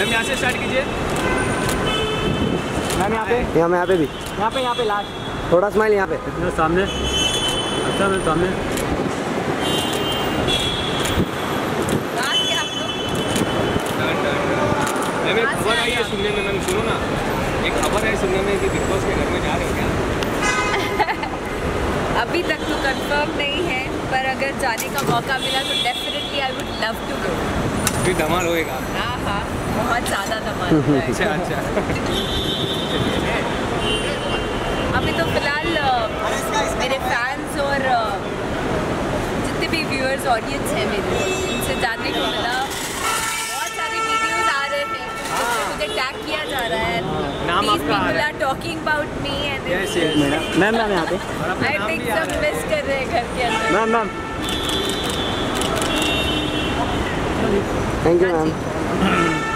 Ma'am यहाँ से start कीजिए। मैम यहाँ पे? यहाँ यहाँ पे भी। यहाँ पे यहाँ पे लास्ट थोड़ा स्माइल यहाँ पे। इतना सामने। अच्छा मैं सामने। मैम एक खबर आई है सुनने में मैम सुनो ना। एक खबर है सुनने में कि बिग बॉस के घर में जा रहे हो क्या? अभी तक तो कंफर्म नहीं है पर अगर जाने का मौका मिला तो definitely I would love to go फिर धमाल होएगा। हाँ हाँ बहुत ज़्यादा धमाल अच्छा अच्छा। अभी तो फ़िलहाल मेरे फैंस और जितने भी व्यूअर्स ऑडियंस हैं मेरे उनसे जानने को मिला। बहुत सारे वीडियोस आ रहे हैं मुझे टैग किया जा रहा है। नाम These आपका आ रहा about me and yes yes ma'am ma'am यहाँ पे। I think सब मिस कर रहे हैं घर के अंदर। Ma'am ma'am Thank you, ma'am.